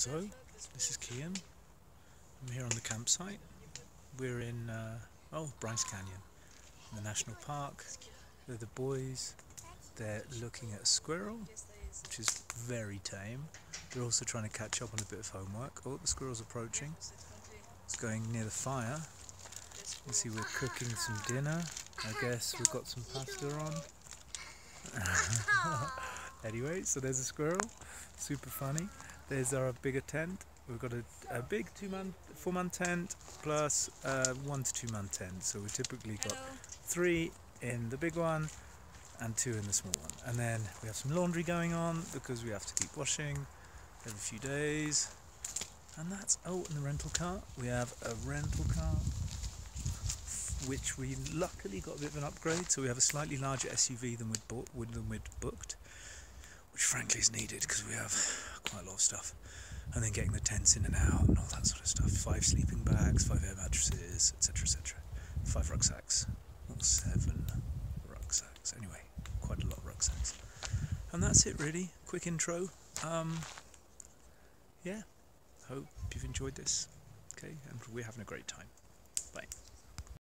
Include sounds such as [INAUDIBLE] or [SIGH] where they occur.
So, this is Kean. I'm here on the campsite. We're in, uh, oh, Bryce Canyon, in the national park. They're the boys. They're looking at a squirrel, which is very tame. They're also trying to catch up on a bit of homework. Oh, the squirrel's approaching. It's going near the fire. You see, we're cooking some dinner. I guess we've got some pasta on. [LAUGHS] anyway, so there's a squirrel. Super funny. There's our bigger tent. We've got a, a big two-man, four-man tent plus a one to two-man tent. So we typically got three in the big one and two in the small one. And then we have some laundry going on because we have to keep washing every few days. And that's oh, in the rental car we have a rental car, which we luckily got a bit of an upgrade. So we have a slightly larger SUV than we'd bought than we'd booked, which frankly is needed because we have quite a lot of stuff. And then getting the tents in and out and all that sort of stuff. Five sleeping bags, five air mattresses, etc., etc. Five rucksacks, or seven rucksacks. Anyway, quite a lot of rucksacks. And that's it, really. Quick intro. Um, yeah, hope you've enjoyed this. Okay, and we're having a great time.